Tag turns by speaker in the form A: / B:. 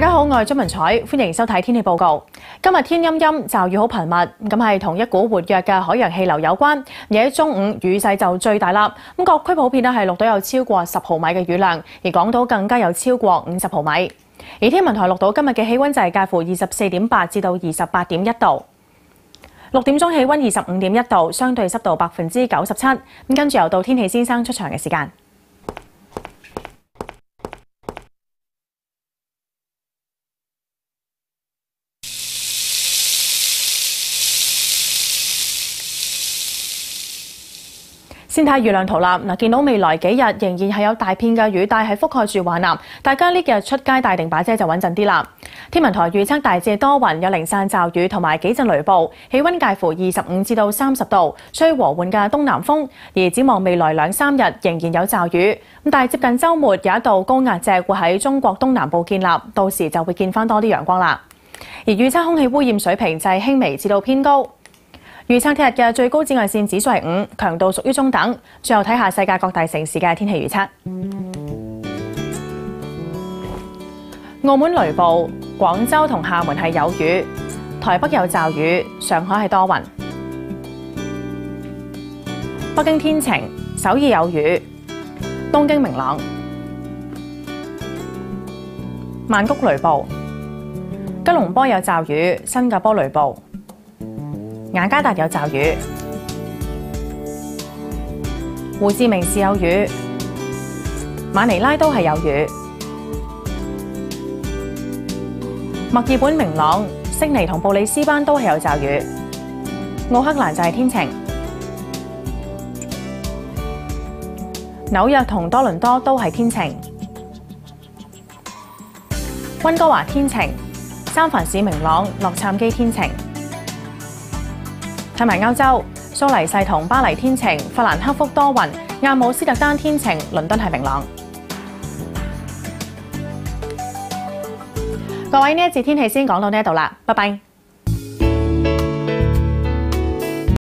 A: 大家好，我係張文彩，歡迎收睇天氣報告。今日天陰陰，驟雨好頻密，咁係同一股活躍嘅海洋氣流有關。而喺中午雨勢就最大啦，咁各區普遍咧係錄到有超過十毫米嘅雨量，而港島更加有超過五十毫米。而天文台錄到今日嘅氣溫就係介乎二十四點八至到二十八點一度。六點鐘氣溫二十五點一度，相對濕度百分之九十七。咁跟住又到天氣先生出場嘅時間。先睇雨量圖啦，嗱，見到未來幾日仍然係有大片嘅雨帶係覆蓋住華南，大家呢幾日出街帶定把遮就穩陣啲啦。天文台預測大致多雲，有零散驟雨同埋幾陣雷暴，氣溫介乎二十五至到三十度，吹和緩嘅東南風。而展望未來兩三日仍然有驟雨，咁但係接近週末有一道高壓脊會喺中國東南部建立，到時就會見翻多啲陽光啦。而預測空氣污染水平就係輕微至到偏高。預測聽日嘅最高紫外線指數係五，強度屬於中等。最後睇下世界各大城市嘅天氣預測。澳門雷暴，廣州同廈門係有雨，台北有驟雨，上海係多雲。北京天晴，首爾有雨，東京明朗。曼谷雷暴，吉隆坡有驟雨，新加坡雷暴。雅加達有骤雨，胡志明市有雨，馬尼拉都係有雨，墨爾本明朗，悉尼同布里斯班都係有骤雨，奧克蘭就係天晴，紐約同多倫多都係天晴，溫哥華天晴，三藩市明朗，洛杉磯天晴。睇埋歐洲，蘇黎世同巴黎天晴，法蘭克福多雲，阿姆斯特丹天晴，倫敦係明朗。各位，呢一節天氣先講到呢一度啦，拜拜。